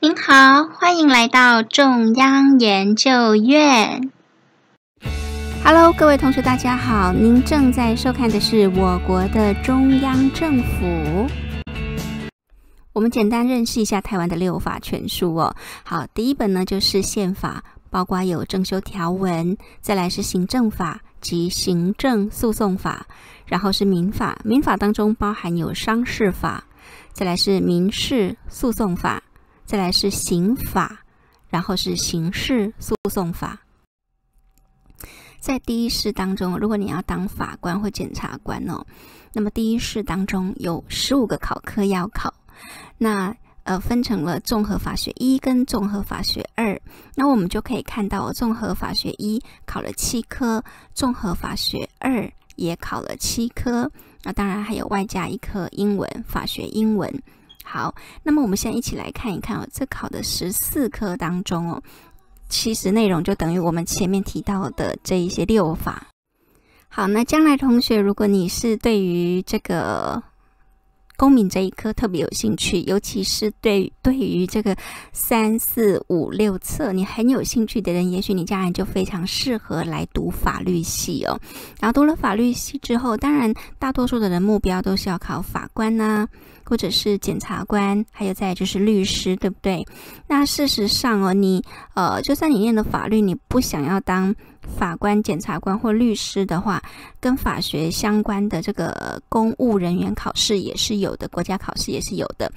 您好，欢迎来到中央研究院。Hello，各位同学，大家好，您正在收看的是我国的中央政府。我们简单认识一下台湾的六法全书哦。好，第一本呢就是宪法，包括有政修条文，再来是行政法及行政诉讼法，然后是民法，民法当中包含有商事法，再来是民事诉讼法。再来是刑法，然后是刑事诉讼法。在第一试当中，如果你要当法官或检察官哦，那么第一试当中有十五个考科要考，那呃分成了综合法学一跟综合法学二。那我们就可以看到，综合法学一考了七科，综合法学二也考了七科。那当然还有外加一科英文，法学英文。好，那么我们现在一起来看一看哦，这考的十四科当中哦，其实内容就等于我们前面提到的这一些六法。好，那将来同学，如果你是对于这个。公民这一科特别有兴趣，尤其是对对于这个三四五六册你很有兴趣的人，也许你家人就非常适合来读法律系哦。然后读了法律系之后，当然大多数的人目标都是要考法官呐，或者是检察官，还有再就是律师，对不对？那事实上哦，你呃，就算你念的法律，你不想要当。法官、检察官或律师的话，跟法学相关的这个公务人员考试也是有的，国家考试也是有的。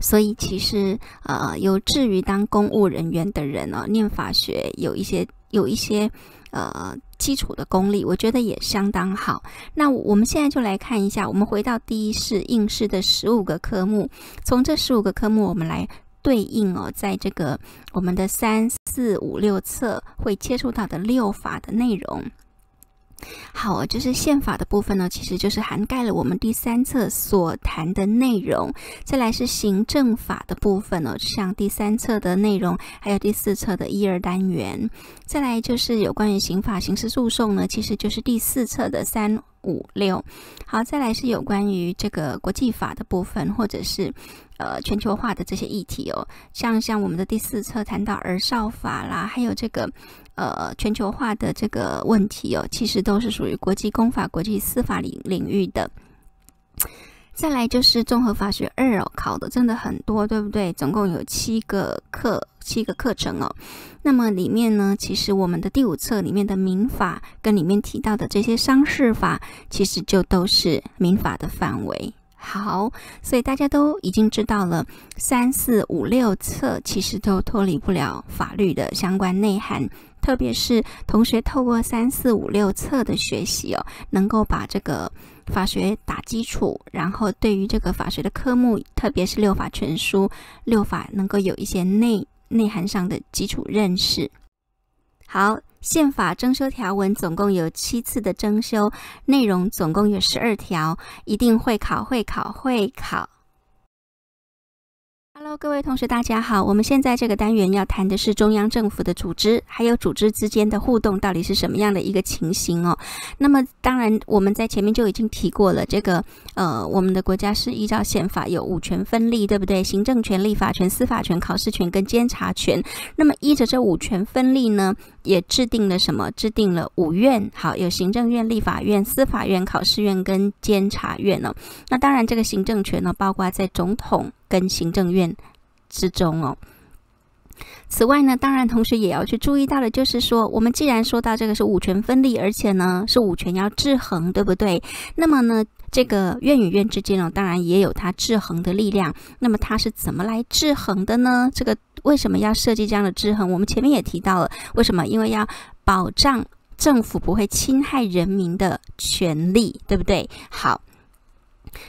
所以其实呃，有志于当公务人员的人哦，念法学有一些有一些呃基础的功力，我觉得也相当好。那我们现在就来看一下，我们回到第一试应试的十五个科目，从这十五个科目我们来。对应哦，在这个我们的三四五六册会接触到的六法的内容。好，就是宪法的部分呢，其实就是涵盖了我们第三册所谈的内容。再来是行政法的部分呢，像第三册的内容，还有第四册的一二单元。再来就是有关于刑法刑事诉讼呢，其实就是第四册的三五六。好，再来是有关于这个国际法的部分，或者是。呃，全球化的这些议题哦，像像我们的第四册谈到儿少法啦，还有这个呃全球化的这个问题哦，其实都是属于国际公法、国际司法领领域的。再来就是综合法学二哦，考的真的很多，对不对？总共有七个课，七个课程哦。那么里面呢，其实我们的第五册里面的民法跟里面提到的这些商事法，其实就都是民法的范围。好，所以大家都已经知道了，三四五六册其实都脱离不了法律的相关内涵。特别是同学透过三四五六册的学习哦，能够把这个法学打基础，然后对于这个法学的科目，特别是六法全书、六法能够有一些内内涵上的基础认识。好。宪法征修条文总共有七次的征修，内容总共有十二条，一定会考，会考，会考。Hello，各位同学，大家好。我们现在这个单元要谈的是中央政府的组织，还有组织之间的互动到底是什么样的一个情形哦。那么，当然我们在前面就已经提过了，这个呃，我们的国家是依照宪法有五权分立，对不对？行政权、立法权、司法权、考试权跟监察权。那么依着这五权分立呢，也制定了什么？制定了五院，好，有行政院、立法院、司法院、考试院跟监察院哦。那当然，这个行政权呢，包括在总统。跟行政院之中哦。此外呢，当然同学也要去注意到的，就是说，我们既然说到这个是五权分立，而且呢是五权要制衡，对不对？那么呢，这个院与院之间呢，当然也有它制衡的力量。那么它是怎么来制衡的呢？这个为什么要设计这样的制衡？我们前面也提到了，为什么？因为要保障政府不会侵害人民的权利，对不对？好。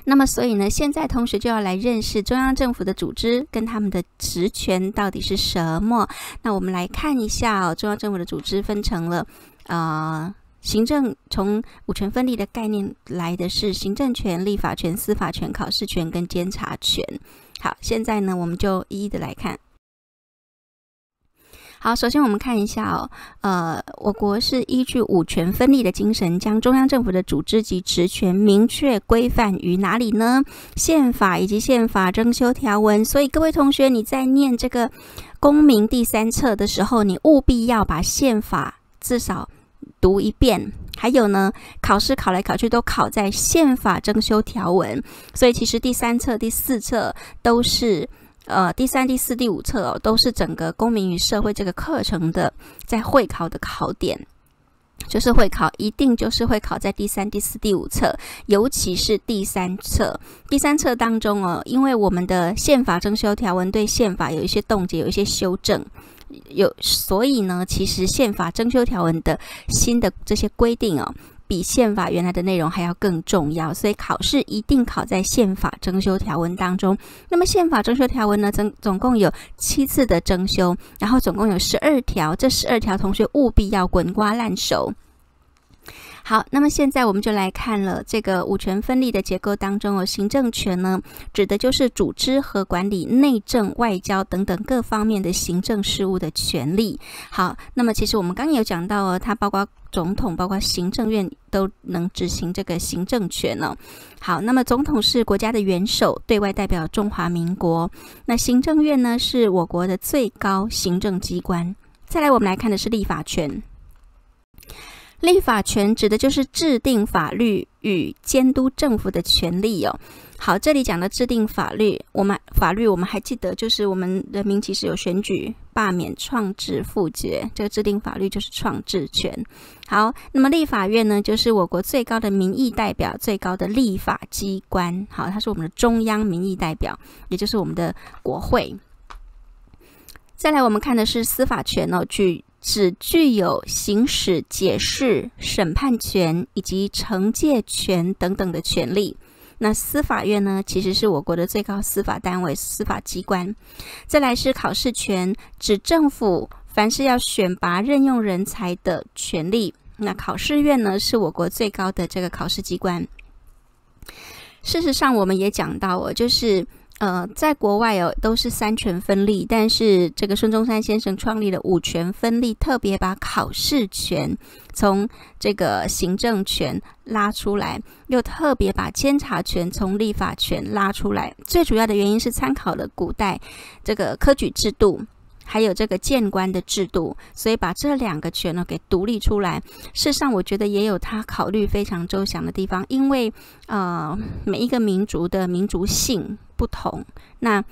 那么，所以呢，现在同学就要来认识中央政府的组织跟他们的职权到底是什么。那我们来看一下哦，中央政府的组织分成了，呃，行政从五权分立的概念来的是行政权、立法权、司法权、考试权跟监察权。好，现在呢，我们就一一的来看。好，首先我们看一下哦，呃，我国是依据五权分立的精神，将中央政府的组织及职权明确规范于哪里呢？宪法以及宪法征修条文。所以各位同学，你在念这个公民第三册的时候，你务必要把宪法至少读一遍。还有呢，考试考来考去都考在宪法征修条文，所以其实第三册、第四册都是。呃，第三、第四、第五册哦，都是整个公民与社会这个课程的在会考的考点，就是会考，一定就是会考在第三、第四、第五册，尤其是第三册。第三册当中哦，因为我们的宪法征修条文对宪法有一些冻结，有一些修正，有所以呢，其实宪法征修条文的新的这些规定哦。比宪法原来的内容还要更重要，所以考试一定考在宪法征修条文当中。那么宪法征修条文呢，总总共有七次的征修，然后总共有十二条，这十二条同学务必要滚瓜烂熟。好，那么现在我们就来看了这个五权分立的结构当中哦，行政权呢，指的就是组织和管理内政、外交等等各方面的行政事务的权利。好，那么其实我们刚刚有讲到哦，它包括总统、包括行政院都能执行这个行政权呢。好，那么总统是国家的元首，对外代表中华民国。那行政院呢，是我国的最高行政机关。再来，我们来看的是立法权。立法权指的就是制定法律与监督政府的权利哦。好，这里讲的制定法律，我们法律我们还记得，就是我们人民其实有选举、罢免、创制、复决，这个制定法律就是创制权。好，那么立法院呢，就是我国最高的民意代表、最高的立法机关。好，它是我们的中央民意代表，也就是我们的国会。再来，我们看的是司法权哦，具。只具有行使解释、审判权以及惩戒权等等的权利。那司法院呢，其实是我国的最高司法单位、司法机关。再来是考试权，指政府凡是要选拔、任用人才的权利。那考试院呢，是我国最高的这个考试机关。事实上，我们也讲到哦，就是。呃，在国外哦，都是三权分立，但是这个孙中山先生创立了五权分立，特别把考试权从这个行政权拉出来，又特别把监察权从立法权拉出来。最主要的原因是参考了古代这个科举制度。还有这个谏官的制度，所以把这两个权呢给独立出来。事实上，我觉得也有他考虑非常周详的地方，因为呃，每一个民族的民族性不同。那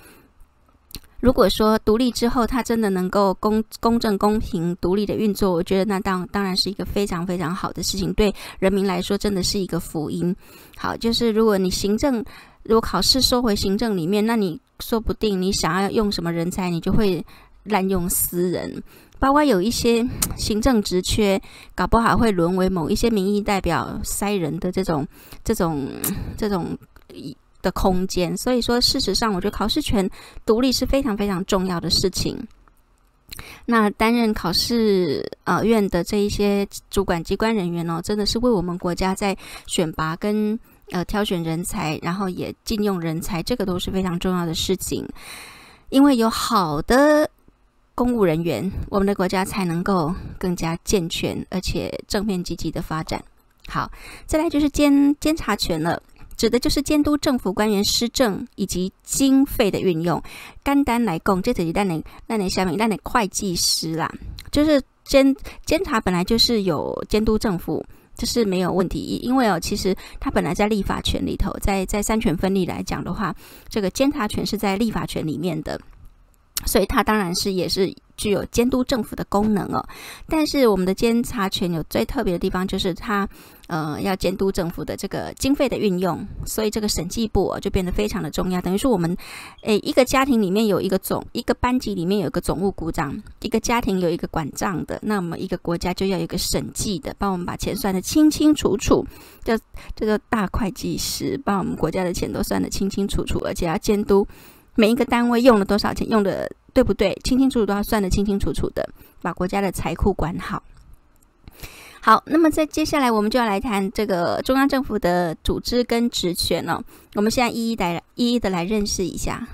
如果说独立之后，它真的能够公公正、公平、独立的运作，我觉得那当当然是一个非常非常好的事情，对人民来说真的是一个福音。好，就是如果你行政如果考试收回行政里面，那你说不定你想要用什么人才，你就会。滥用私人，包括有一些 行政职缺，搞不好会沦为某一些民意代表塞人的这种、这种、这种的空间。所以说，事实上，我觉得考试权独立是非常非常重要的事情。那担任考试呃院的这一些主管机关人员哦，真的是为我们国家在选拔跟呃挑选人才，然后也禁用人才，这个都是非常重要的事情。因为有好的。公务人员，我们的国家才能够更加健全，而且正面积极的发展。好，再来就是监监察权了，指的就是监督政府官员施政以及经费的运用。干单来供，这里让你让你下面让你会计师啦，就是监监察本来就是有监督政府，这是没有问题。因为哦，其实它本来在立法权里头，在在三权分立来讲的话，这个监察权是在立法权里面的。所以它当然是也是具有监督政府的功能哦，但是我们的监察权有最特别的地方，就是它呃要监督政府的这个经费的运用，所以这个审计部哦就变得非常的重要。等于说我们诶一个家庭里面有一个总，一个班级里面有一个总务股长，一个家庭有一个管账的，那么一个国家就要有一个审计的，帮我们把钱算得清清楚楚，叫这个大会计师，把我们国家的钱都算得清清楚楚，而且要监督。每一个单位用了多少钱，用的对不对，清清楚楚都要算得清清楚楚的，把国家的财库管好。好，那么在接下来我们就要来谈这个中央政府的组织跟职权了。我们现在一一来一一的来认识一下。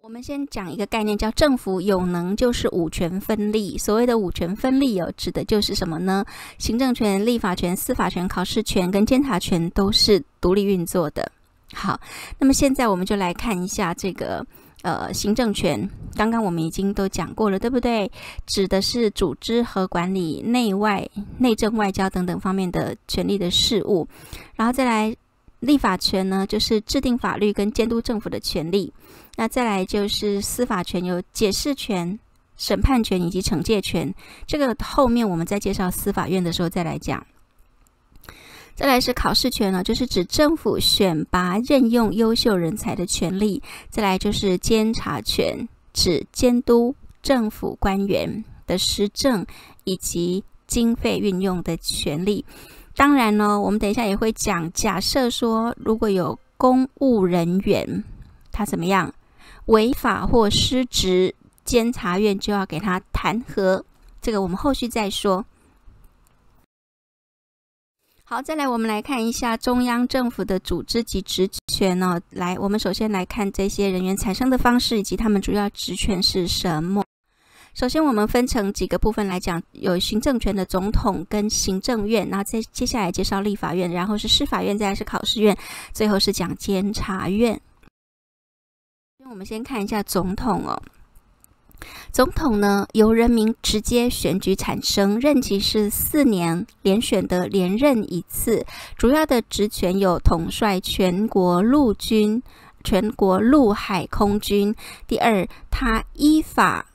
我们先讲一个概念，叫政府有能就是五权分立。所谓的五权分立，哦指的就是什么呢？行政权、立法权、司法权、考试权跟监察权都是独立运作的。好，那么现在我们就来看一下这个呃行政权。刚刚我们已经都讲过了，对不对？指的是组织和管理内外、内政、外交等等方面的权利的事务。然后再来立法权呢，就是制定法律跟监督政府的权利。那再来就是司法权，有解释权、审判权以及惩戒权。这个后面我们在介绍司法院的时候再来讲。再来是考试权呢，就是指政府选拔任用优秀人才的权利。再来就是监察权，指监督政府官员的施政以及经费运用的权利。当然呢，我们等一下也会讲，假设说如果有公务人员他怎么样？违法或失职，监察院就要给他弹劾。这个我们后续再说。好，再来我们来看一下中央政府的组织及职权呢。来，我们首先来看这些人员产生的方式以及他们主要职权是什么。首先，我们分成几个部分来讲，有行政权的总统跟行政院，然后再接下来介绍立法院，然后是司法院，再来是考试院，最后是讲监察院。我们先看一下总统哦。总统呢，由人民直接选举产生，任期是四年，连选的连任一次。主要的职权有统帅全国陆军、全国陆海空军。第二，他依法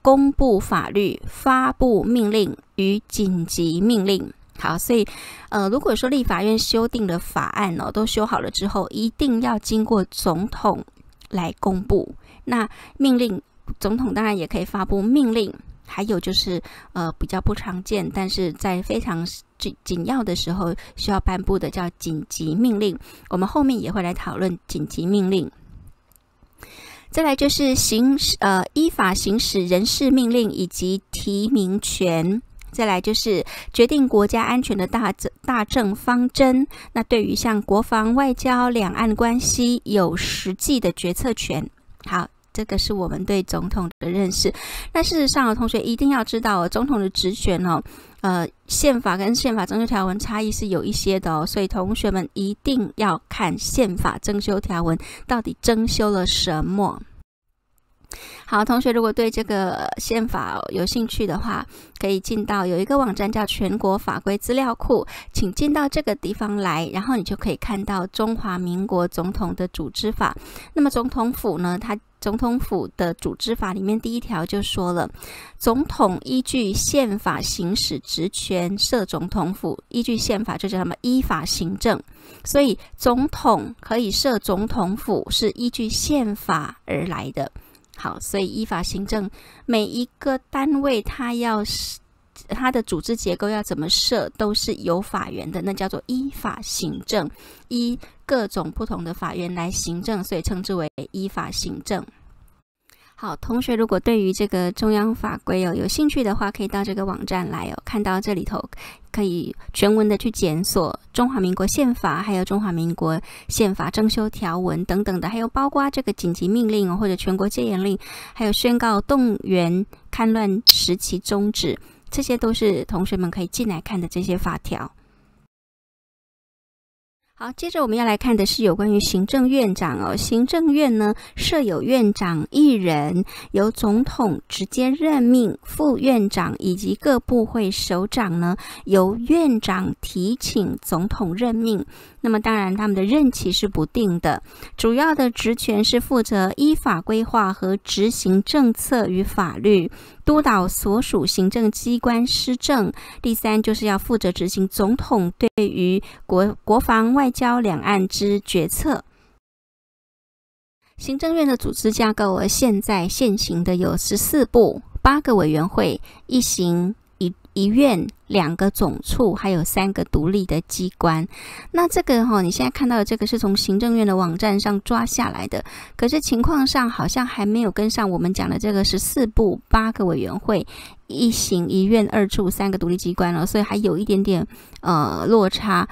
公布法律、发布命令与紧急命令。好，所以呃，如果说立法院修订的法案哦，都修好了之后，一定要经过总统。来公布那命令，总统当然也可以发布命令。还有就是，呃，比较不常见，但是在非常紧紧要的时候需要颁布的叫紧急命令。我们后面也会来讨论紧急命令。再来就是行使呃依法行使人事命令以及提名权。再来就是决定国家安全的大政大政方针。那对于像国防、外交、两岸关系有实际的决策权。好，这个是我们对总统的认识。那事实上，同学一定要知道，总统的职权哦，呃，宪法跟宪法增修条文差异是有一些的哦，所以同学们一定要看宪法增修条文到底增修了什么。好，同学，如果对这个宪法有兴趣的话，可以进到有一个网站叫全国法规资料库，请进到这个地方来，然后你就可以看到中华民国总统的组织法。那么总统府呢，它总统府的组织法里面第一条就说了，总统依据宪法行使职权，设总统府，依据宪法就叫什么依法行政。所以总统可以设总统府，是依据宪法而来的。好，所以依法行政，每一个单位它要是它的组织结构要怎么设，都是有法源的，那叫做依法行政，依各种不同的法源来行政，所以称之为依法行政。好，同学如果对于这个中央法规哦有兴趣的话，可以到这个网站来哦，看到这里头可以全文的去检索中华民国宪法，还有中华民国宪法征修条文等等的，还有包括这个紧急命令哦，或者全国戒严令，还有宣告动员戡乱时期终止，这些都是同学们可以进来看的这些法条。好，接着我们要来看的是有关于行政院长哦。行政院呢设有院长一人，由总统直接任命；副院长以及各部会首长呢由院长提请总统任命。那么当然，他们的任期是不定的。主要的职权是负责依法规划和执行政策与法律。督导所属行政机关施政。第三，就是要负责执行总统对于国国防、外交、两岸之决策。行政院的组织架构，现在现行的有十四部、八个委员会、一行。一院两个总处，还有三个独立的机关。那这个哈，你现在看到的这个是从行政院的网站上抓下来的，可是情况上好像还没有跟上我们讲的这个十四部八个委员会、一行一院二处三个独立机关了，所以还有一点点呃落差。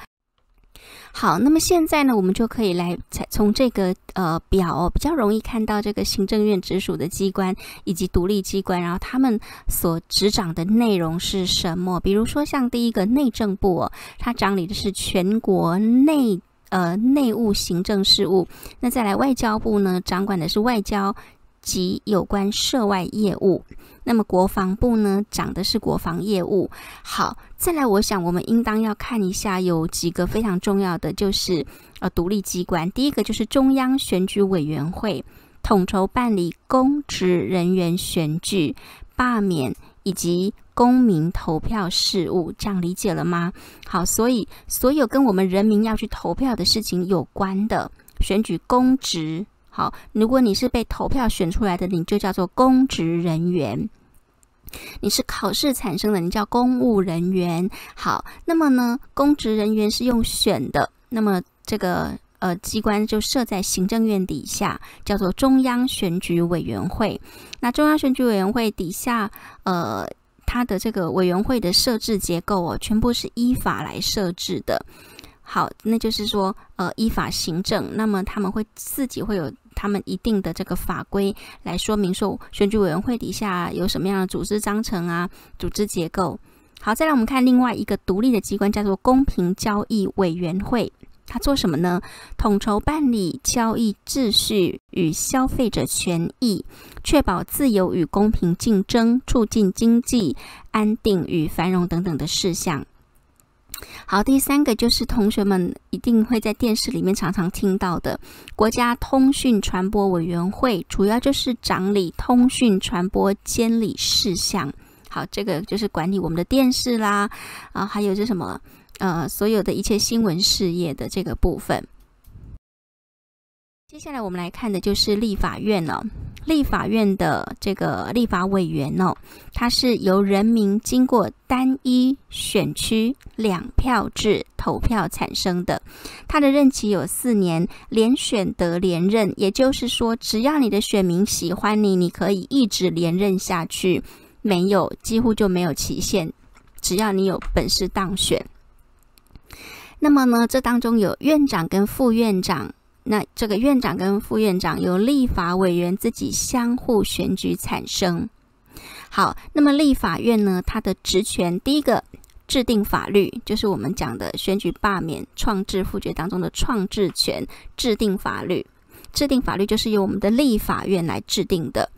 好，那么现在呢，我们就可以来从这个呃表哦，比较容易看到这个行政院直属的机关以及独立机关，然后他们所执掌的内容是什么？比如说像第一个内政部哦，它掌理的是全国内呃内务行政事务。那再来外交部呢，掌管的是外交及有关涉外业务。那么国防部呢，讲的是国防业务。好，再来，我想我们应当要看一下，有几个非常重要的，就是呃独立机关。第一个就是中央选举委员会，统筹办理公职人员选举、罢免以及公民投票事务。这样理解了吗？好，所以所有跟我们人民要去投票的事情有关的选举公职。好，如果你是被投票选出来的，你就叫做公职人员；你是考试产生的，你叫公务人员。好，那么呢，公职人员是用选的，那么这个呃机关就设在行政院底下，叫做中央选举委员会。那中央选举委员会底下，呃，它的这个委员会的设置结构哦，全部是依法来设置的。好，那就是说，呃，依法行政，那么他们会自己会有他们一定的这个法规来说明说，选举委员会底下有什么样的组织章程啊，组织结构。好，再来我们看另外一个独立的机关，叫做公平交易委员会，它做什么呢？统筹办理交易秩序与消费者权益，确保自由与公平竞争，促进经济安定与繁荣等等的事项。好，第三个就是同学们一定会在电视里面常常听到的国家通讯传播委员会，主要就是掌理通讯传播监理事项。好，这个就是管理我们的电视啦，啊，还有这什么呃，所有的一切新闻事业的这个部分。接下来我们来看的就是立法院了。立法院的这个立法委员哦，他是由人民经过单一选区两票制投票产生的。他的任期有四年，连选得连任，也就是说，只要你的选民喜欢你，你可以一直连任下去，没有几乎就没有期限。只要你有本事当选，那么呢，这当中有院长跟副院长。那这个院长跟副院长由立法委员自己相互选举产生。好，那么立法院呢，它的职权第一个制定法律，就是我们讲的选举罢免创制复决当中的创制权，制定法律，制定法律就是由我们的立法院来制定的。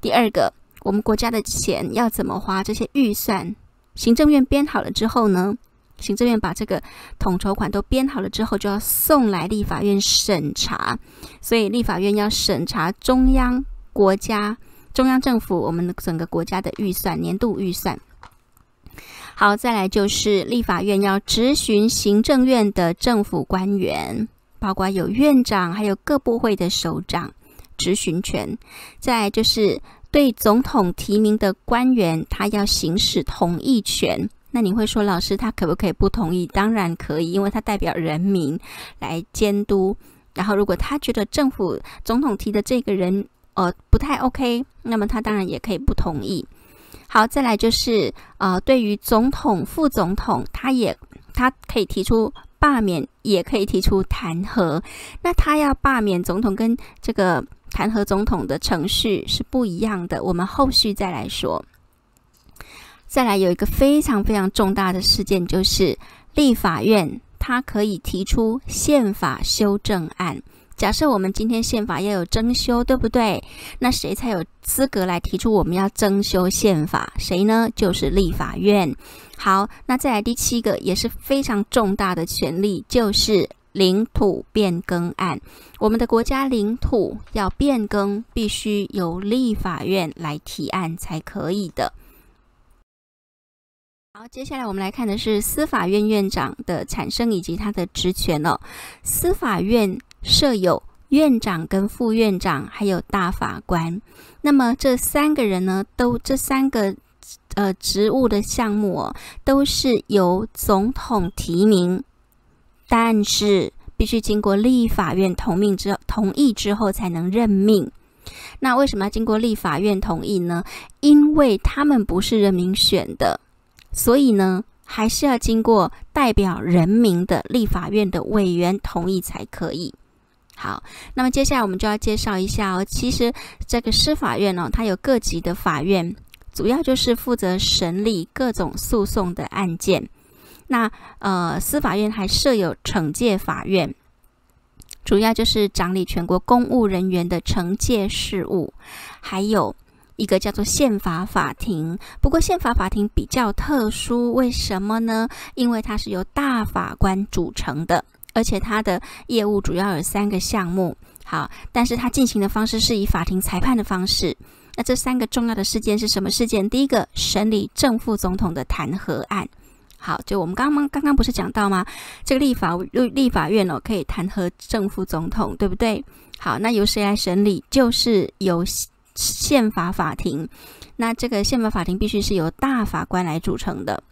第二个，我们国家的钱要怎么花，这些预算，行政院编好了之后呢？行政院把这个统筹款都编好了之后，就要送来立法院审查。所以立法院要审查中央国家、中央政府我们整个国家的预算年度预算。好，再来就是立法院要质询行政院的政府官员，包括有院长，还有各部会的首长，质询权。再就是对总统提名的官员，他要行使同意权。那你会说，老师他可不可以不同意？当然可以，因为他代表人民来监督。然后，如果他觉得政府总统提的这个人呃不太 OK，那么他当然也可以不同意。好，再来就是呃，对于总统、副总统，他也他可以提出罢免，也可以提出弹劾。那他要罢免总统跟这个弹劾总统的程序是不一样的，我们后续再来说。再来有一个非常非常重大的事件，就是立法院它可以提出宪法修正案。假设我们今天宪法要有增修，对不对？那谁才有资格来提出我们要增修宪法？谁呢？就是立法院。好，那再来第七个也是非常重大的权利，就是领土变更案。我们的国家领土要变更，必须由立法院来提案才可以的。好，接下来我们来看的是司法院院长的产生以及他的职权哦。司法院设有院长跟副院长，还有大法官。那么这三个人呢，都这三个呃职务的项目哦，都是由总统提名，但是必须经过立法院同命之同意之后才能任命。那为什么要经过立法院同意呢？因为他们不是人民选的。所以呢，还是要经过代表人民的立法院的委员同意才可以。好，那么接下来我们就要介绍一下哦。其实这个司法院呢，它有各级的法院，主要就是负责审理各种诉讼的案件。那呃，司法院还设有惩戒法院，主要就是掌理全国公务人员的惩戒事务。还有一个叫做宪法法庭，不过宪法法庭比较特殊，为什么呢？因为它是由大法官组成的。而且它的业务主要有三个项目，好，但是它进行的方式是以法庭裁判的方式。那这三个重要的事件是什么事件？第一个，审理正副总统的弹劾案。好，就我们刚刚刚刚不是讲到吗？这个立法立法院哦，可以弹劾正副总统，对不对？好，那由谁来审理？就是由宪法法庭。那这个宪法法庭必须是由大法官来组成的。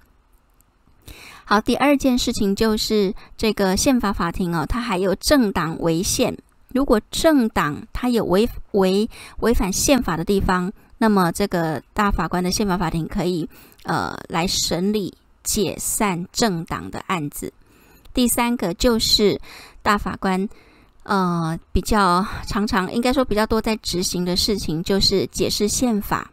好，第二件事情就是这个宪法法庭哦，它还有政党违宪。如果政党它有违违违反宪法的地方，那么这个大法官的宪法法庭可以呃来审理解散政党的案子。第三个就是大法官呃比较常常应该说比较多在执行的事情，就是解释宪法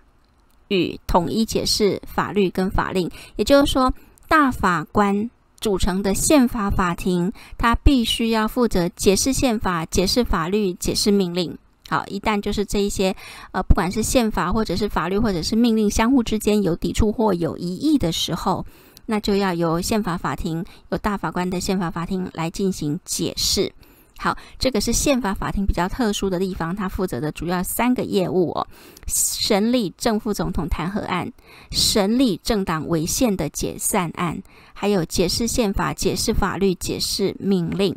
与统一解释法律跟法令，也就是说。大法官组成的宪法法庭，他必须要负责解释宪法、解释法律、解释命令。好，一旦就是这一些，呃，不管是宪法或者是法律或者是命令相互之间有抵触或有疑义的时候，那就要由宪法法庭、由大法官的宪法法庭来进行解释。好，这个是宪法法庭比较特殊的地方，它负责的主要三个业务哦：审理正副总统弹劾案、审理政党违宪的解散案，还有解释宪法、解释法律、解释命令。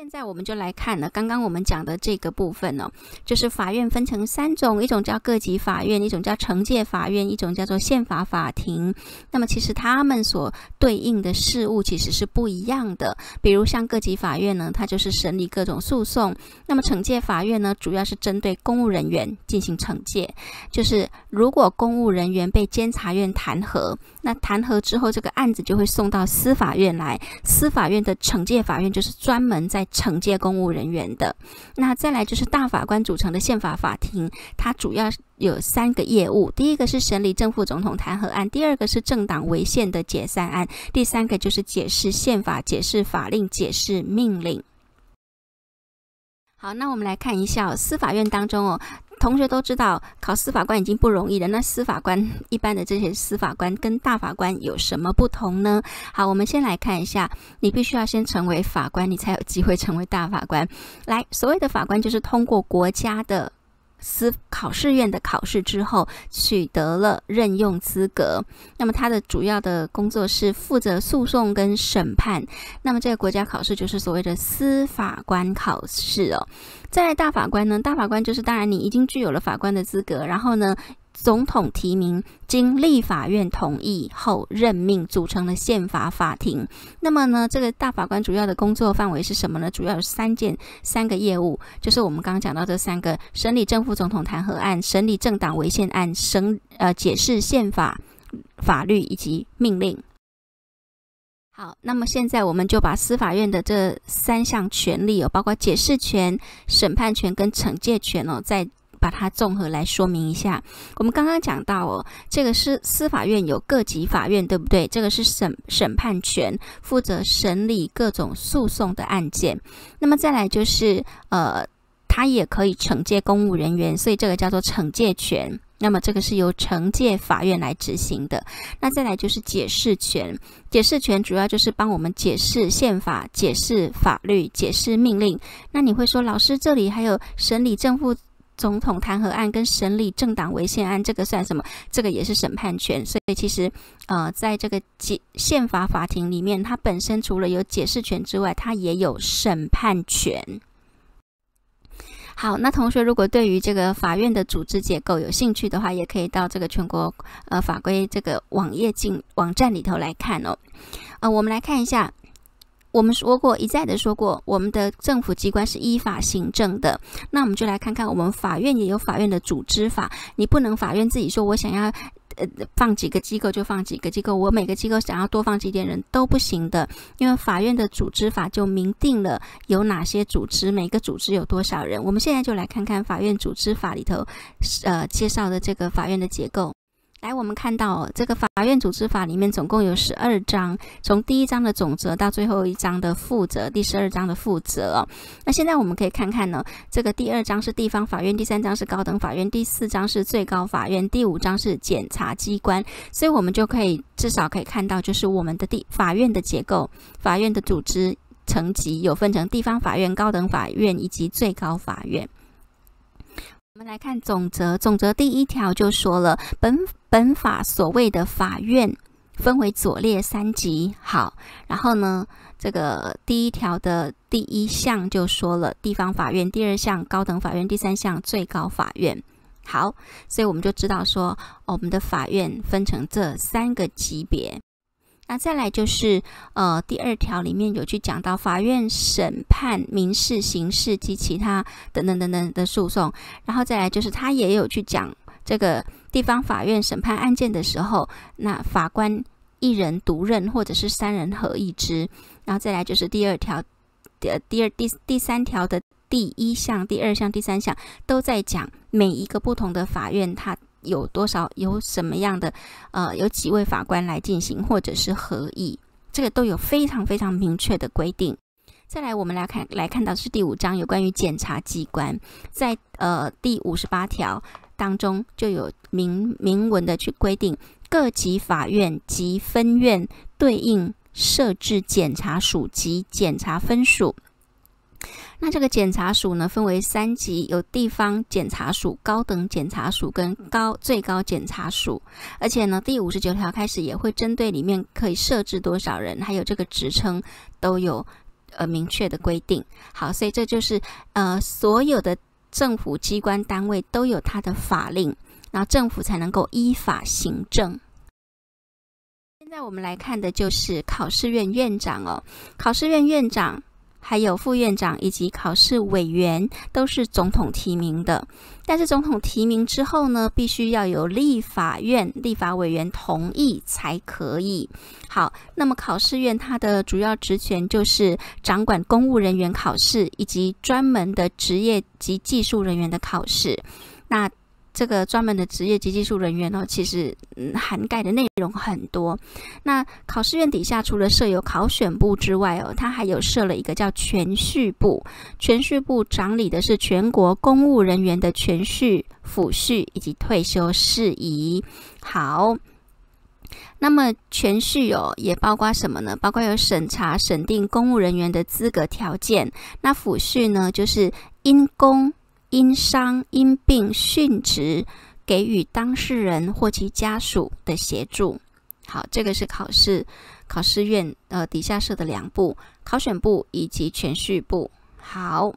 现在我们就来看了刚刚我们讲的这个部分呢，就是法院分成三种，一种叫各级法院，一种叫惩戒法院，一种叫做宪法法庭。那么其实他们所对应的事物其实是不一样的。比如像各级法院呢，它就是审理各种诉讼；那么惩戒法院呢，主要是针对公务人员进行惩戒。就是如果公务人员被监察院弹劾，那弹劾之后这个案子就会送到司法院来，司法院的惩戒法院就是专门在惩戒公务人员的，那再来就是大法官组成的宪法法庭，它主要有三个业务：第一个是审理正副总统弹劾案，第二个是政党违宪的解散案，第三个就是解释宪法、解释法令、解释命令。好，那我们来看一下司法院当中哦。同学都知道，考司法官已经不容易了。那司法官一般的这些司法官跟大法官有什么不同呢？好，我们先来看一下，你必须要先成为法官，你才有机会成为大法官。来，所谓的法官就是通过国家的。司考试院的考试之后，取得了任用资格。那么，他的主要的工作是负责诉讼跟审判。那么，这个国家考试就是所谓的司法官考试哦。再来，大法官呢？大法官就是，当然你已经具有了法官的资格，然后呢？总统提名，经立法院同意后任命，组成了宪法法庭。那么呢，这个大法官主要的工作范围是什么呢？主要有三件、三个业务，就是我们刚刚讲到这三个：审理正副总统弹劾案、审理政党违宪案、审呃解释宪法法律以及命令。好，那么现在我们就把司法院的这三项权利哦，包括解释权、审判权跟惩戒权哦，再把它综合来说明一下。我们刚刚讲到哦，这个是司法院有各级法院，对不对？这个是审审判权，负责审理各种诉讼的案件。那么再来就是呃，它也可以惩戒公务人员，所以这个叫做惩戒权。那么这个是由惩戒法院来执行的。那再来就是解释权，解释权主要就是帮我们解释宪法、解释法律、解释命令。那你会说，老师这里还有审理正负。总统弹劾案跟审理政党违宪案，这个算什么？这个也是审判权。所以其实，呃，在这个解宪法法庭里面，它本身除了有解释权之外，它也有审判权。好，那同学如果对于这个法院的组织结构有兴趣的话，也可以到这个全国呃法规这个网页进网站里头来看哦。呃，我们来看一下。我们说过一再的说过，我们的政府机关是依法行政的。那我们就来看看，我们法院也有法院的组织法。你不能法院自己说我想要呃放几个机构就放几个机构，我每个机构想要多放几点人都不行的，因为法院的组织法就明定了有哪些组织，每个组织有多少人。我们现在就来看看法院组织法里头，呃介绍的这个法院的结构。来，我们看到这个法院组织法里面总共有十二章，从第一章的总则到最后一章的负责，第十二章的负责。那现在我们可以看看呢，这个第二章是地方法院，第三章是高等法院，第四章是最高法院，第五章是检察机关。所以我们就可以至少可以看到，就是我们的地法院的结构，法院的组织层级有分成地方法院、高等法院以及最高法院。我们来看总则，总则第一条就说了，本本法所谓的法院分为左列三级。好，然后呢，这个第一条的第一项就说了地方法院，第二项高等法院，第三项最高法院。好，所以我们就知道说，我们的法院分成这三个级别。那再来就是，呃，第二条里面有去讲到法院审判民事、刑事及其他等等等等的诉讼，然后再来就是他也有去讲这个地方法院审判案件的时候，那法官一人独任或者是三人合一之，然后再来就是第二条，呃，第二第第三条的第一项、第二项、第三项都在讲每一个不同的法院它。有多少有什么样的呃，有几位法官来进行，或者是合议，这个都有非常非常明确的规定。再来，我们来看来看到是第五章有关于检察机关，在呃第五十八条当中就有明明文的去规定各级法院及分院对应设置检察署及检察分署。那这个检察署呢，分为三级，有地方检察署、高等检察署跟高最高检察署。而且呢，第五十九条开始也会针对里面可以设置多少人，还有这个职称都有呃明确的规定。好，所以这就是呃所有的政府机关单位都有它的法令，然后政府才能够依法行政。现在我们来看的就是考试院院长哦，考试院院长。还有副院长以及考试委员都是总统提名的，但是总统提名之后呢，必须要有立法院立法委员同意才可以。好，那么考试院它的主要职权就是掌管公务人员考试以及专门的职业及技术人员的考试。那这个专门的职业及技术人员呢，其实嗯涵盖的内容很多。那考试院底下除了设有考选部之外哦，它还有设了一个叫全序部。全序部掌理的是全国公务人员的全序、抚恤以及退休事宜。好，那么全序哦也包括什么呢？包括有审查审定公务人员的资格条件。那抚恤呢，就是因公。因伤因病殉职，给予当事人或其家属的协助。好，这个是考试考试院呃底下设的两部考选部以及全序部。好，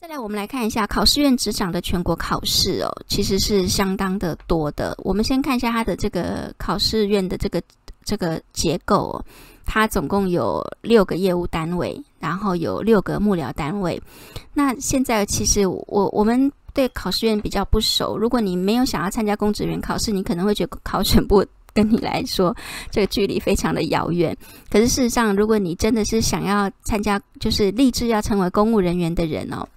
再来我们来看一下考试院执掌的全国考试哦，其实是相当的多的。我们先看一下它的这个考试院的这个这个结构哦。它总共有六个业务单位，然后有六个幕僚单位。那现在其实我我们对考试院比较不熟。如果你没有想要参加公职员考试，你可能会觉得考选部跟你来说这个距离非常的遥远。可是事实上，如果你真的是想要参加，就是立志要成为公务人员的人哦。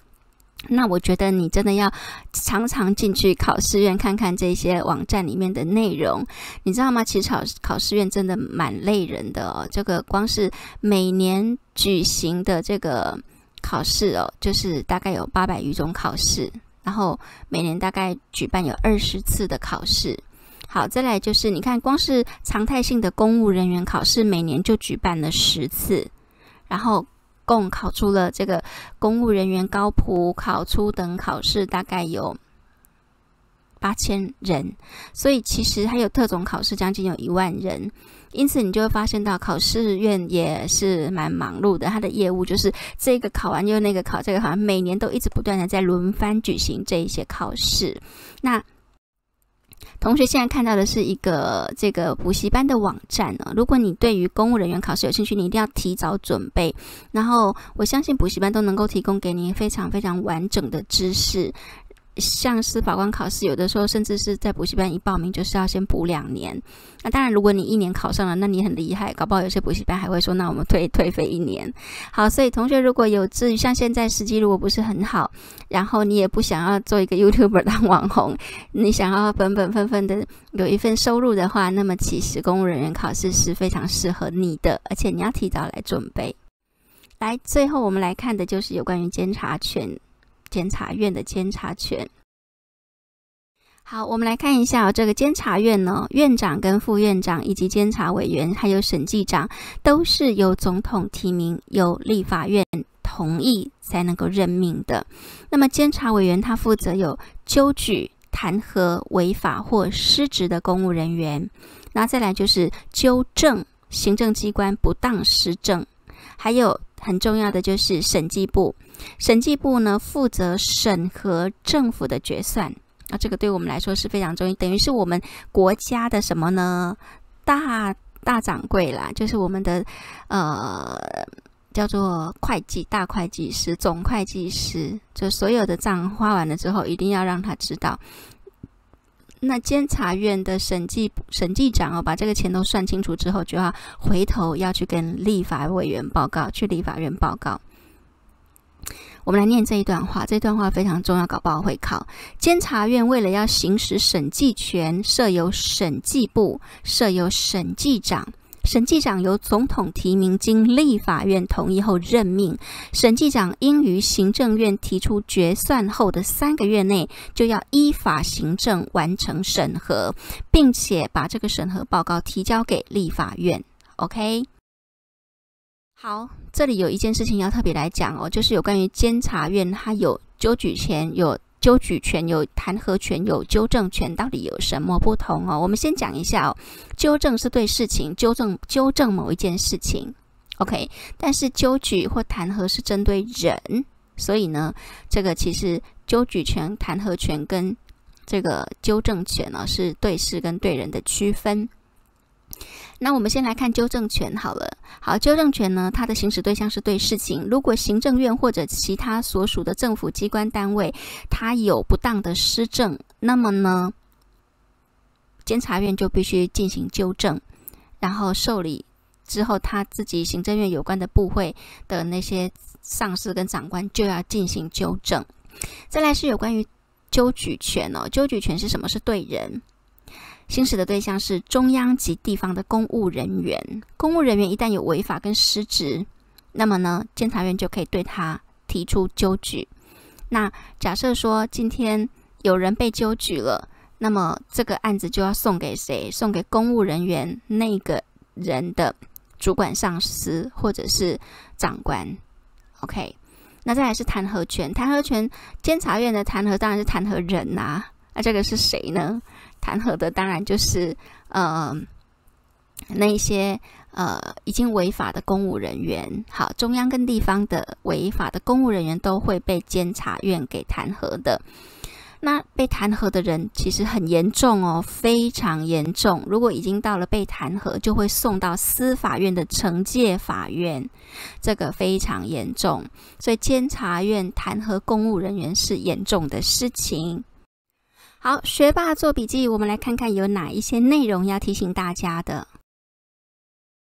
那我觉得你真的要常常进去考试院看看这些网站里面的内容，你知道吗？其实考考试院真的蛮累人的哦。这个光是每年举行的这个考试哦，就是大概有八百余种考试，然后每年大概举办有二十次的考试。好，再来就是你看，光是常态性的公务人员考试，每年就举办了十次，然后。共考出了这个公务人员高普考初等考试，大概有八千人，所以其实还有特种考试，将近有一万人。因此，你就会发现到考试院也是蛮忙碌的，他的业务就是这个考完又那个考，这个好像每年都一直不断的在轮番举行这一些考试。那同学现在看到的是一个这个补习班的网站呢。如果你对于公务人员考试有兴趣，你一定要提早准备。然后我相信补习班都能够提供给你非常非常完整的知识。像司法官考试，有的时候甚至是在补习班一报名就是要先补两年。那当然，如果你一年考上了，那你很厉害，搞不好有些补习班还会说，那我们退退费一年。好，所以同学如果有至于像现在时机如果不是很好，然后你也不想要做一个 YouTuber 当网红，你想要本本分分的有一份收入的话，那么其实公务人员考试是非常适合你的，而且你要提早来准备。来，最后我们来看的就是有关于监察权。监察院的监察权。好，我们来看一下这个监察院呢，院长跟副院长以及监察委员还有审计长都是由总统提名，由立法院同意才能够任命的。那么监察委员他负责有纠举、弹劾违法或失职的公务人员，那再来就是纠正行政机关不当施政，还有很重要的就是审计部。审计部呢负责审核政府的决算，那这个对我们来说是非常重要，等于是我们国家的什么呢？大大掌柜啦，就是我们的呃叫做会计大会计师、总会计师，就所有的账花完了之后，一定要让他知道。那监察院的审计审计长哦，把这个钱都算清楚之后，就要回头要去跟立法委员报告，去立法院报告。我们来念这一段话，这段话非常重要，搞不好会考。监察院为了要行使审计权，设有审计部，设有审计长。审计长由总统提名，经立法院同意后任命。审计长应于行政院提出决算后的三个月内，就要依法行政完成审核，并且把这个审核报告提交给立法院。OK。好，这里有一件事情要特别来讲哦，就是有关于监察院，它有纠举权、有纠举权、有弹劾权、有纠正权，到底有什么不同哦？我们先讲一下哦，纠正是对事情纠正，纠正某一件事情，OK。但是纠举或弹劾是针对人，所以呢，这个其实纠举权、弹劾权跟这个纠正权呢，是对事跟对人的区分。那我们先来看纠正权好了。好，纠正权呢，它的行使对象是对事情。如果行政院或者其他所属的政府机关单位，它有不当的施政，那么呢，监察院就必须进行纠正，然后受理之后，他自己行政院有关的部会的那些上司跟长官就要进行纠正。再来是有关于纠举权哦，纠举权是什么？是对人。行使的对象是中央及地方的公务人员。公务人员一旦有违法跟失职，那么呢，监察院就可以对他提出纠举。那假设说今天有人被纠举了，那么这个案子就要送给谁？送给公务人员那个人的主管上司或者是长官。OK，那再来是弹劾权。弹劾权，监察院的弹劾当然是弹劾人呐。那这个是谁呢？弹劾的当然就是呃那些呃已经违法的公务人员，好，中央跟地方的违法的公务人员都会被监察院给弹劾的。那被弹劾的人其实很严重哦，非常严重。如果已经到了被弹劾，就会送到司法院的惩戒法院，这个非常严重。所以监察院弹劾公务人员是严重的事情。好，学霸做笔记，我们来看看有哪一些内容要提醒大家的。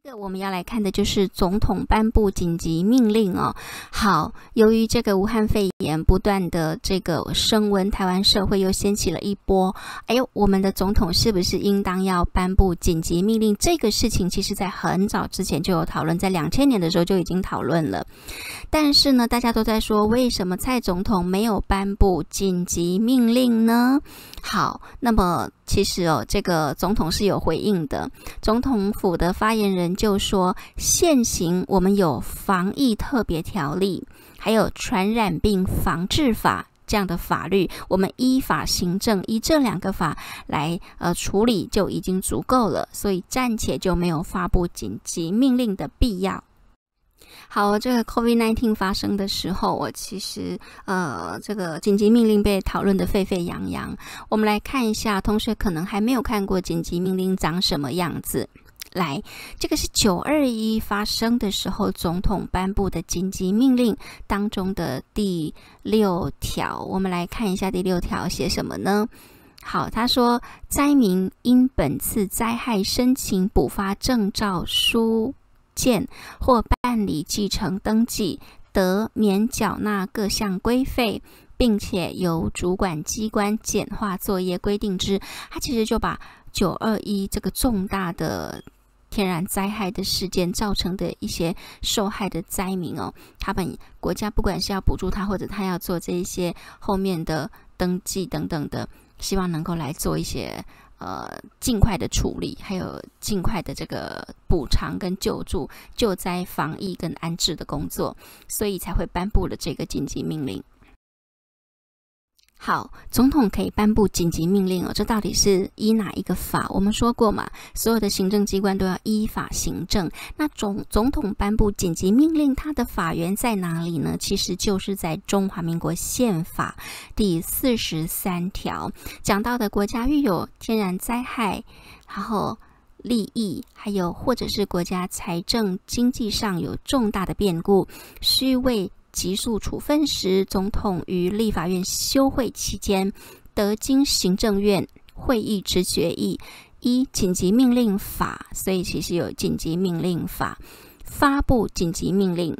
这个我们要来看的就是总统颁布紧急命令哦。好，由于这个武汉肺炎不断的这个升温，台湾社会又掀起了一波。哎呦，我们的总统是不是应当要颁布紧急命令？这个事情其实在很早之前就有讨论，在两千年的时候就已经讨论了。但是呢，大家都在说，为什么蔡总统没有颁布紧急命令呢？好，那么其实哦，这个总统是有回应的。总统府的发言人就说，现行我们有防疫特别条例，还有传染病防治法这样的法律，我们依法行政，以这两个法来呃处理就已经足够了，所以暂且就没有发布紧急命令的必要。好，这个 COVID-19 发生的时候，我其实呃，这个紧急命令被讨论的沸沸扬扬。我们来看一下，同学可能还没有看过紧急命令长什么样子。来，这个是九二一发生的时候，总统颁布的紧急命令当中的第六条。我们来看一下第六条写什么呢？好，他说，灾民因本次灾害申请补发证照书件或办理继承登记，得免缴纳各项规费，并且由主管机关简化作业规定之。他其实就把九二一这个重大的。天然灾害的事件造成的一些受害的灾民哦，他们国家不管是要补助他，或者他要做这一些后面的登记等等的，希望能够来做一些呃尽快的处理，还有尽快的这个补偿跟救助、救灾防疫跟安置的工作，所以才会颁布了这个紧急命令。好，总统可以颁布紧急命令哦。这到底是依哪一个法？我们说过嘛，所有的行政机关都要依法行政。那总总统颁布紧急命令，它的法源在哪里呢？其实就是在中华民国宪法第四十三条讲到的，国家遇有天然灾害，然后利益，还有或者是国家财政经济上有重大的变故，需为急速处分时，总统于立法院休会期间，得经行政院会议之决议，依紧急命令法，所以其实有紧急命令法发布紧急命令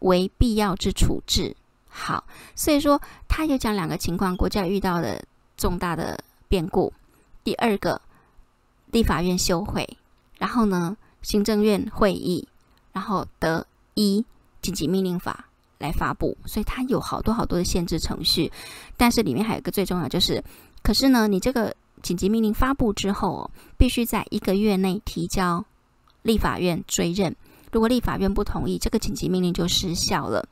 为必要之处置。好，所以说他有讲两个情况：国家遇到的重大的变故；第二个，立法院休会，然后呢，行政院会议，然后得依紧急命令法。来发布，所以它有好多好多的限制程序，但是里面还有一个最重要，就是，可是呢，你这个紧急命令发布之后哦，必须在一个月内提交立法院追认，如果立法院不同意，这个紧急命令就失效了。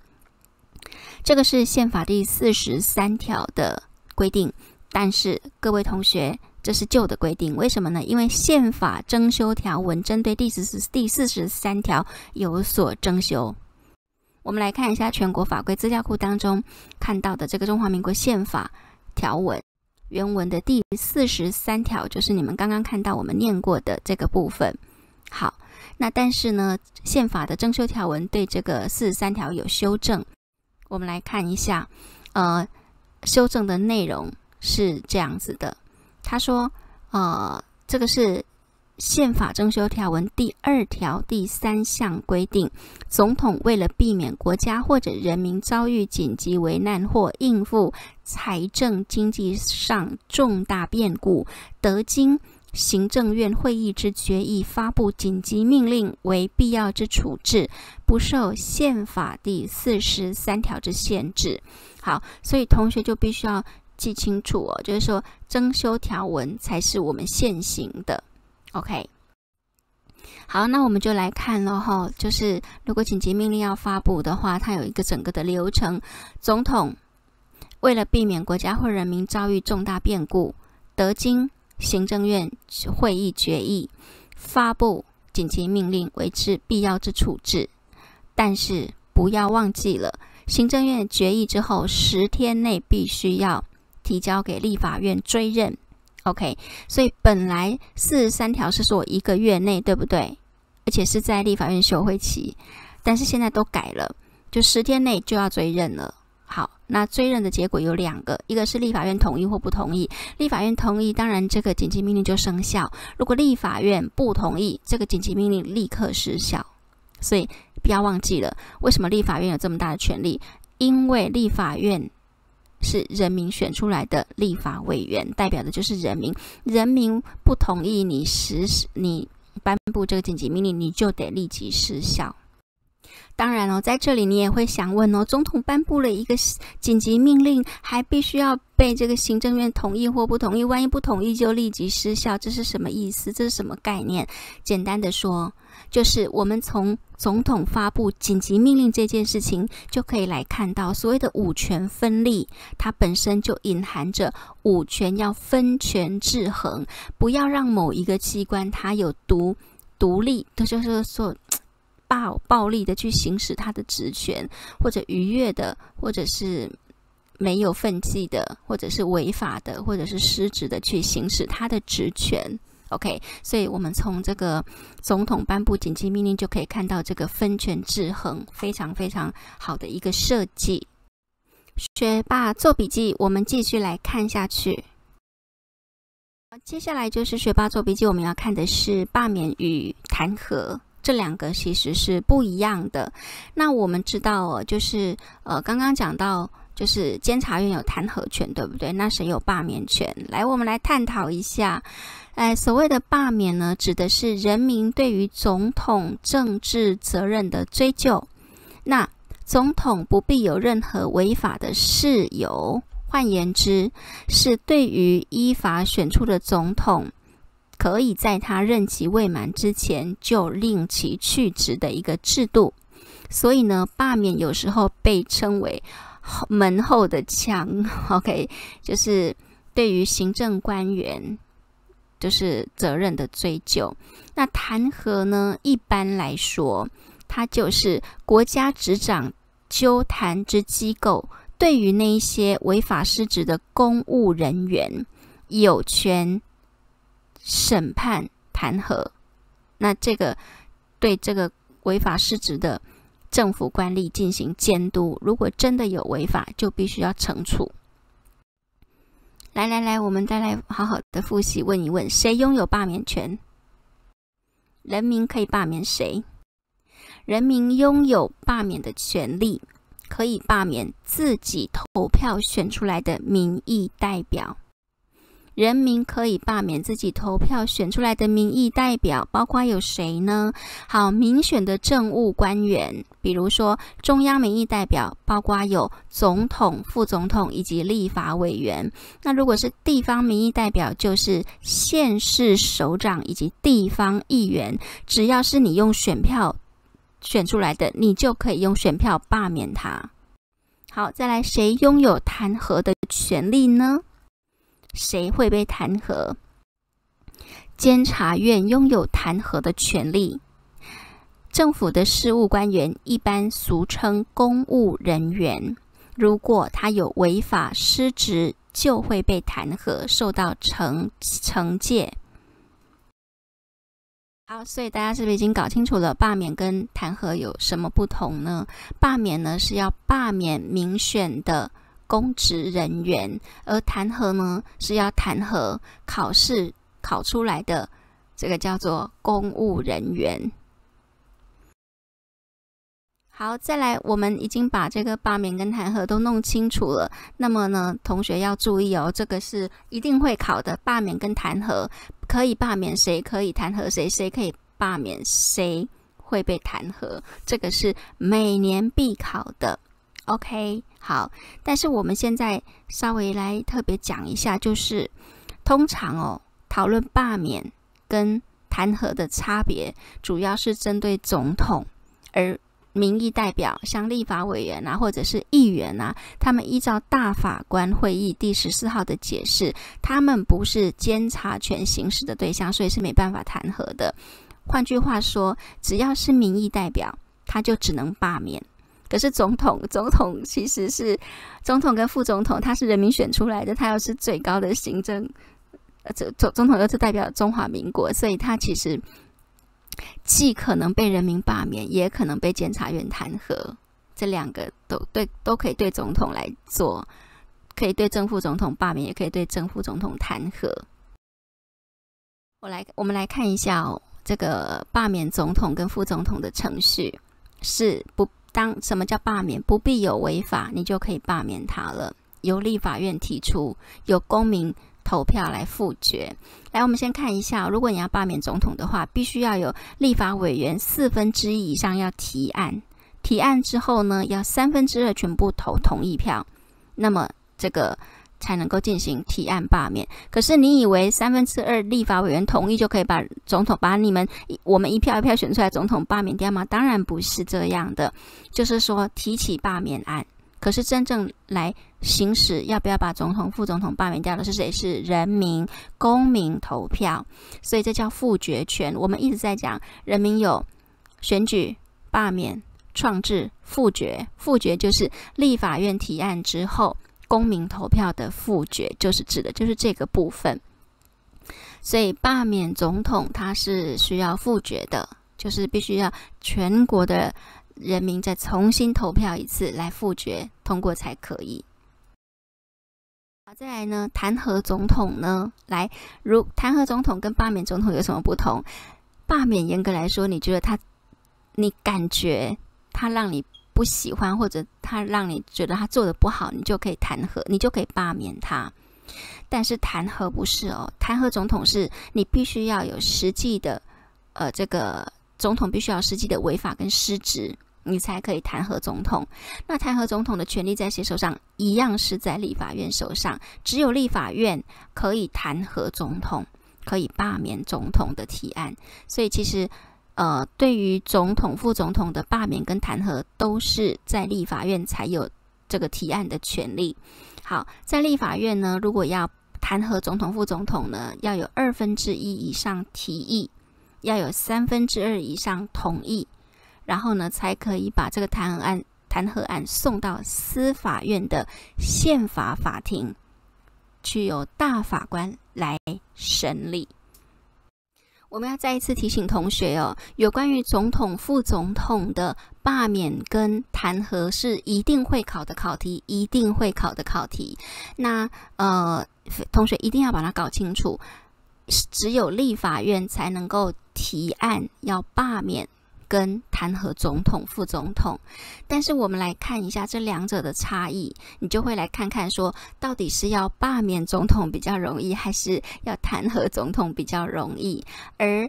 这个是宪法第四十三条的规定，但是各位同学，这是旧的规定，为什么呢？因为宪法征修条文针对第四十第四十三条有所征修。我们来看一下全国法规资料库当中看到的这个中华民国宪法条文原文的第四十三条，就是你们刚刚看到我们念过的这个部分。好，那但是呢，宪法的征修条文对这个四十三条有修正。我们来看一下，呃，修正的内容是这样子的。他说，呃，这个是。宪法征修条文第二条第三项规定，总统为了避免国家或者人民遭遇紧急危难或应付财政经济上重大变故，得经行政院会议之决议发布紧急命令为必要之处置，不受宪法第四十三条之限制。好，所以同学就必须要记清楚哦，就是说征修条文才是我们现行的。OK，好，那我们就来看了哈，就是如果紧急命令要发布的话，它有一个整个的流程。总统为了避免国家或人民遭遇重大变故，得经行政院会议决议发布紧急命令为之必要之处置。但是不要忘记了，行政院决议之后十天内必须要提交给立法院追认。OK，所以本来四十三条是说一个月内，对不对？而且是在立法院休会期，但是现在都改了，就十天内就要追认了。好，那追认的结果有两个，一个是立法院同意或不同意。立法院同意，当然这个紧急命令就生效；如果立法院不同意，这个紧急命令立刻失效。所以不要忘记了，为什么立法院有这么大的权利？因为立法院。是人民选出来的立法委员，代表的就是人民。人民不同意你实施、你颁布这个紧急命令，你就得立即失效。当然哦，在这里你也会想问哦，总统颁布了一个紧急命令，还必须要被这个行政院同意或不同意？万一不同意就立即失效，这是什么意思？这是什么概念？简单的说。就是我们从总统发布紧急命令这件事情，就可以来看到所谓的五权分立，它本身就隐含着五权要分权制衡，不要让某一个机关它有独独立，它就是说暴暴力的去行使它的职权，或者逾越的，或者是没有分际的，或者是违法的，或者是失职的去行使它的职权。OK，所以我们从这个总统颁布紧急命令就可以看到这个分权制衡非常非常好的一个设计。学霸做笔记，我们继续来看下去。接下来就是学霸做笔记，我们要看的是罢免与弹劾这两个其实是不一样的。那我们知道哦，就是呃，刚刚讲到就是监察院有弹劾权，对不对？那谁有罢免权？来，我们来探讨一下。哎，所谓的罢免呢，指的是人民对于总统政治责任的追究。那总统不必有任何违法的事由，换言之，是对于依法选出的总统，可以在他任期未满之前就令其去职的一个制度。所以呢，罢免有时候被称为门后的枪。OK，就是对于行政官员，就是责任的追究。那弹劾呢，一般来说。它就是国家执掌纠弹之机构，对于那一些违法失职的公务人员，有权审判弹劾。那这个对这个违法失职的政府官吏进行监督，如果真的有违法，就必须要惩处。来来来，我们再来好好的复习，问一问：谁拥有罢免权？人民可以罢免谁？人民拥有罢免的权利，可以罢免自己投票选出来的民意代表。人民可以罢免自己投票选出来的民意代表，包括有谁呢？好，民选的政务官员，比如说中央民意代表，包括有总统、副总统以及立法委员。那如果是地方民意代表，就是县市首长以及地方议员。只要是你用选票。选出来的，你就可以用选票罢免他。好，再来，谁拥有弹劾的权利呢？谁会被弹劾？监察院拥有弹劾的权利。政府的事务官员一般俗称公务人员，如果他有违法失职，就会被弹劾，受到惩惩戒。好，所以大家是不是已经搞清楚了罢免跟弹劾有什么不同呢？罢免呢是要罢免民选的公职人员，而弹劾呢是要弹劾考试考出来的这个叫做公务人员。好，再来，我们已经把这个罢免跟弹劾都弄清楚了。那么呢，同学要注意哦，这个是一定会考的。罢免跟弹劾可以罢免谁，可以弹劾谁，谁可以罢免谁会被弹劾，这个是每年必考的。OK，好。但是我们现在稍微来特别讲一下，就是通常哦，讨论罢免跟弹劾的差别，主要是针对总统，而民意代表，像立法委员啊，或者是议员啊，他们依照大法官会议第十四号的解释，他们不是监察权行使的对象，所以是没办法弹劾的。换句话说，只要是民意代表，他就只能罢免。可是总统，总统其实是总统跟副总统，他是人民选出来的，他又是最高的行政，呃，总总总统又是代表中华民国，所以他其实。既可能被人民罢免，也可能被检察院弹劾，这两个都对，都可以对总统来做，可以对正副总统罢免，也可以对正副总统弹劾。我来，我们来看一下哦，这个罢免总统跟副总统的程序是不当什么叫罢免？不必有违法，你就可以罢免他了。由立法院提出，由公民。投票来复决。来，我们先看一下，如果你要罢免总统的话，必须要有立法委员四分之一以上要提案，提案之后呢，要三分之二全部投同意票，那么这个才能够进行提案罢免。可是你以为三分之二立法委员同意就可以把总统把你们我们一票一票选出来总统罢免掉吗？当然不是这样的，就是说提起罢免案。可是真正来行使要不要把总统、副总统罢免掉的是谁？是人民公民投票，所以这叫复决权。我们一直在讲，人民有选举、罢免、创制、复决。复决就是立法院提案之后，公民投票的复决，就是指的就是这个部分。所以罢免总统它是需要复决的，就是必须要全国的人民再重新投票一次来复决通过才可以。好，再来呢，弹劾总统呢，来如弹劾总统跟罢免总统有什么不同？罢免严格来说，你觉得他，你感觉他让你不喜欢，或者他让你觉得他做的不好，你就可以弹劾，你就可以罢免他。但是弹劾不是哦，弹劾总统是你必须要有实际的，呃，这个总统必须要实际的违法跟失职，你才可以弹劾总统。那弹劾总统的权利在谁手上？一样是在立法院手上，只有立法院可以弹劾总统，可以罢免总统的提案。所以其实，呃，对于总统、副总统的罢免跟弹劾，都是在立法院才有这个提案的权利。好，在立法院呢，如果要弹劾总统、副总统呢，要有二分之一以上提议，要有三分之二以上同意，然后呢，才可以把这个弹劾案、弹劾案送到司法院的宪法法庭，去由大法官来审理。我们要再一次提醒同学哦，有关于总统、副总统的罢免跟弹劾是一定会考的考题，一定会考的考题。那呃，同学一定要把它搞清楚，只有立法院才能够提案要罢免。跟弹劾总统、副总统，但是我们来看一下这两者的差异，你就会来看看说，到底是要罢免总统比较容易，还是要弹劾总统比较容易？而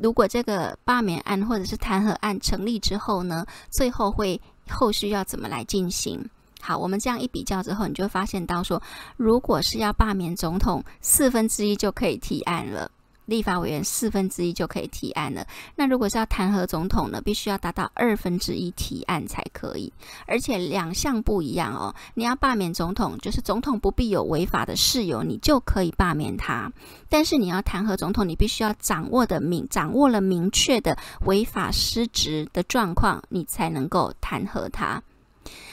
如果这个罢免案或者是弹劾案成立之后呢，最后会后续要怎么来进行？好，我们这样一比较之后，你就发现到说，如果是要罢免总统，四分之一就可以提案了。立法委员四分之一就可以提案了。那如果是要弹劾总统呢，必须要达到二分之一提案才可以。而且两项不一样哦。你要罢免总统，就是总统不必有违法的事由，你就可以罢免他。但是你要弹劾总统，你必须要掌握的明掌握了明确的违法失职的状况，你才能够弹劾他。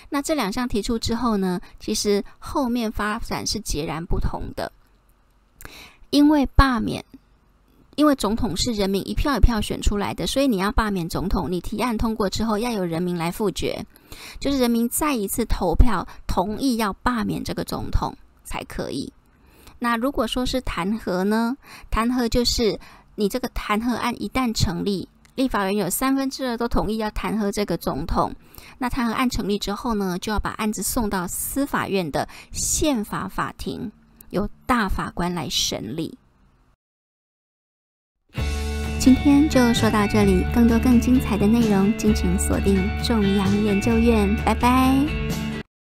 那这两项提出之后呢，其实后面发展是截然不同的，因为罢免。因为总统是人民一票一票选出来的，所以你要罢免总统，你提案通过之后要有人民来复决，就是人民再一次投票同意要罢免这个总统才可以。那如果说是弹劾呢？弹劾就是你这个弹劾案一旦成立，立法院有三分之二都同意要弹劾这个总统，那弹劾案成立之后呢，就要把案子送到司法院的宪法法庭，由大法官来审理。今天就说到这里，更多更精彩的内容，敬请锁定中央研究院，拜拜。